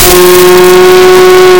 Música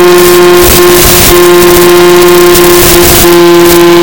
Thank you.